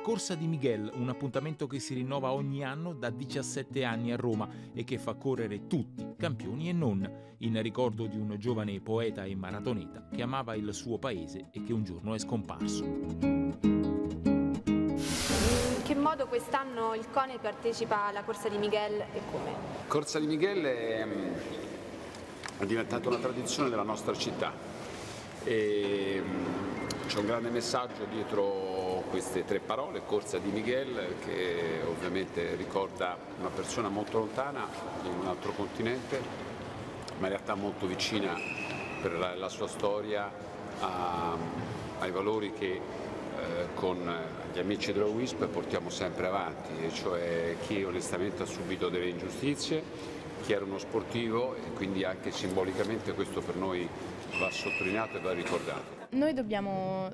Corsa di Miguel, un appuntamento che si rinnova ogni anno da 17 anni a Roma e che fa correre tutti, campioni e non, in ricordo di un giovane poeta e maratoneta che amava il suo paese e che un giorno è scomparso. In che modo quest'anno il CONE partecipa alla Corsa di Miguel e come? Corsa di Miguel è, è diventata una tradizione della nostra città e c'è un grande messaggio dietro queste tre parole, Corsa di Miguel, che ovviamente ricorda una persona molto lontana in un altro continente, ma in realtà molto vicina per la, la sua storia a, ai valori che eh, con gli amici della WISP portiamo sempre avanti, e cioè chi onestamente ha subito delle ingiustizie, chi era uno sportivo e quindi anche simbolicamente questo per noi va sottolineato e va ricordato. Noi dobbiamo,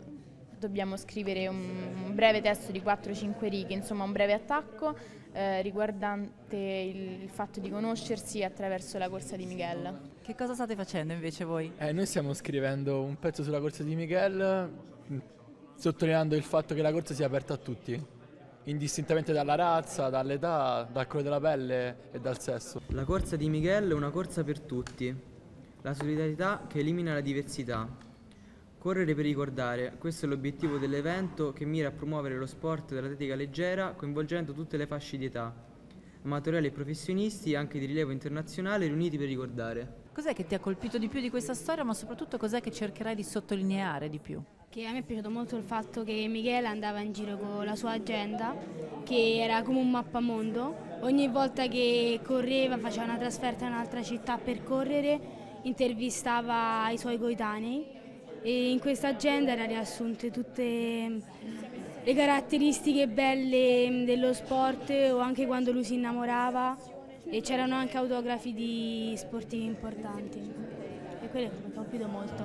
dobbiamo scrivere un breve testo di 4-5 righe, insomma un breve attacco eh, riguardante il, il, fatto di conoscersi attraverso la corsa di Miguel. Che cosa state facendo invece voi? Eh, noi stiamo scrivendo un pezzo sulla corsa di Miguel, sottolineando il fatto che la corsa sia aperta a tutti, indistintamente dalla razza, dall'età, dal colore della pelle e dal sesso. La corsa di Miguel è una corsa per tutti, la solidarietà che elimina la diversità, Correre per ricordare, questo è l'obiettivo dell'evento che mira a promuovere lo sport dell'atletica leggera coinvolgendo tutte le fasce di età, amatoriali e professionisti anche di rilievo internazionale riuniti per ricordare. Cos'è che ti ha colpito di più di questa storia, ma soprattutto cos'è che cercherai di sottolineare di più? Che a me è piaciuto molto il fatto che Michele andava in giro con la sua agenda, che era come un mappamondo. Ogni volta che correva, faceva una trasferta in un'altra città per correre, intervistava i suoi coetanei e in questa agenda erano riassunte tutte le caratteristiche belle dello sport o anche quando lui si innamorava e c'erano anche autografi di sportivi importanti e quello mi ha colpito molto.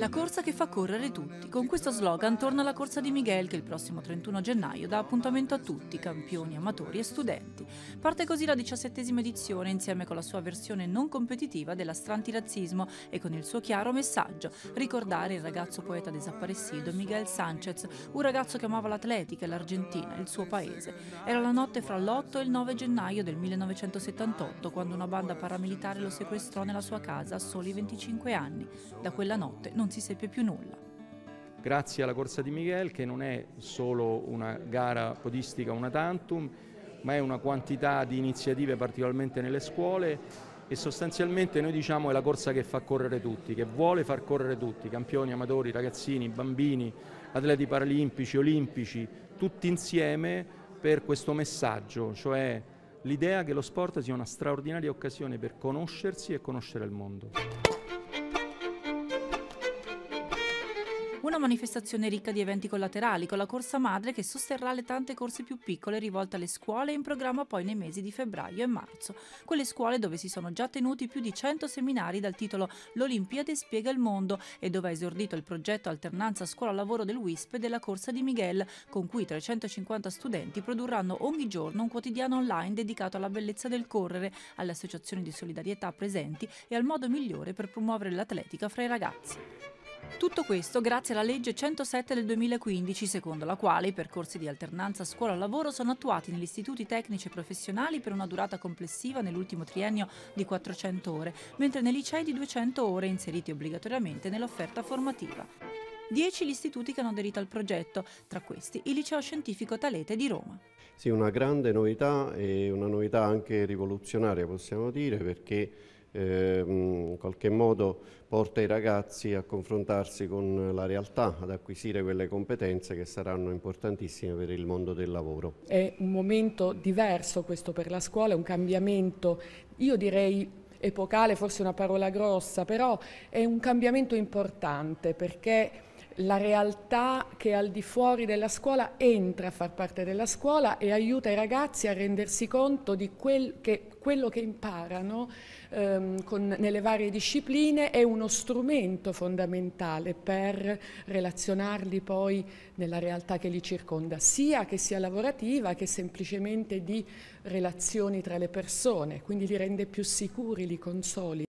La corsa che fa correre tutti. Con questo slogan torna la corsa di Miguel che il prossimo 31 gennaio dà appuntamento a tutti, campioni, amatori e studenti. Parte così la diciassettesima edizione insieme con la sua versione non competitiva della strantirazzismo e con il suo chiaro messaggio, ricordare il ragazzo poeta desaparecido Miguel Sanchez, un ragazzo che amava l'atletica e l'Argentina, il suo paese. Era la notte fra l'8 e il 9 gennaio del 1978 quando una banda paramilitare lo sequestrò nella sua casa a soli 25 anni. Da quella notte non si seppe più nulla. Grazie alla Corsa di Miguel che non è solo una gara podistica una tantum, ma è una quantità di iniziative particolarmente nelle scuole e sostanzialmente noi diciamo è la corsa che fa correre tutti, che vuole far correre tutti, campioni, amatori, ragazzini, bambini, atleti paralimpici, olimpici, tutti insieme per questo messaggio, cioè l'idea che lo sport sia una straordinaria occasione per conoscersi e conoscere il mondo. Una manifestazione ricca di eventi collaterali, con la corsa madre che sosterrà le tante corse più piccole rivolte alle scuole in programma poi nei mesi di febbraio e marzo. Quelle scuole dove si sono già tenuti più di 100 seminari dal titolo L'Olimpiade spiega il mondo e dove ha esordito il progetto Alternanza Scuola-Lavoro del WISP e della corsa di Miguel, con cui 350 studenti produrranno ogni giorno un quotidiano online dedicato alla bellezza del correre, alle associazioni di solidarietà presenti e al modo migliore per promuovere l'atletica fra i ragazzi. Tutto questo grazie alla legge 107 del 2015, secondo la quale i percorsi di alternanza scuola-lavoro sono attuati negli istituti tecnici e professionali per una durata complessiva nell'ultimo triennio di 400 ore, mentre nei licei di 200 ore inseriti obbligatoriamente nell'offerta formativa. Dieci gli istituti che hanno aderito al progetto, tra questi il Liceo Scientifico Talete di Roma. Sì, una grande novità e una novità anche rivoluzionaria possiamo dire perché in qualche modo porta i ragazzi a confrontarsi con la realtà, ad acquisire quelle competenze che saranno importantissime per il mondo del lavoro. È un momento diverso questo per la scuola, un cambiamento, io direi epocale, forse una parola grossa, però è un cambiamento importante perché la realtà che al di fuori della scuola entra a far parte della scuola e aiuta i ragazzi a rendersi conto di quel che, quello che imparano ehm, con, nelle varie discipline è uno strumento fondamentale per relazionarli poi nella realtà che li circonda, sia che sia lavorativa che semplicemente di relazioni tra le persone, quindi li rende più sicuri, li consoli.